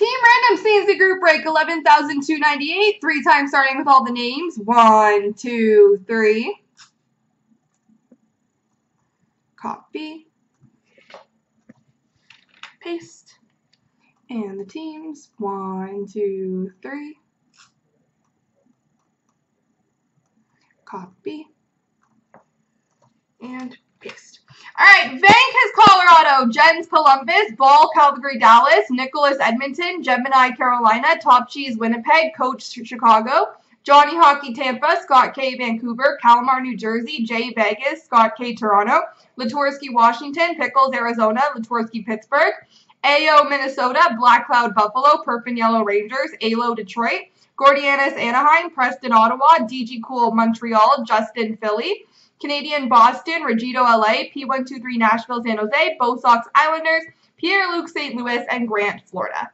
Team Random CNC Group Break 11,298. Three times starting with all the names. One, two, three. Copy. Paste. And the teams. One, two, three. Copy. And paste. All right, Vank has Colorado, Jens Columbus, Ball Calgary Dallas, Nicholas Edmonton, Gemini Carolina, Top Cheese Winnipeg, Coach Chicago, Johnny Hockey Tampa, Scott K Vancouver, Calamar New Jersey, Jay Vegas, Scott K Toronto, Latorsky Washington, Pickles Arizona, Latorsky Pittsburgh, AO Minnesota, Black Cloud Buffalo, Perfin Yellow Rangers, ALO Detroit, Gordianus Anaheim, Preston Ottawa, DG Cool Montreal, Justin Philly, Canadian Boston, Regito LA, P123 Nashville San Jose, Bo Sox Islanders, Pierre Luc St. Louis, and Grant Florida.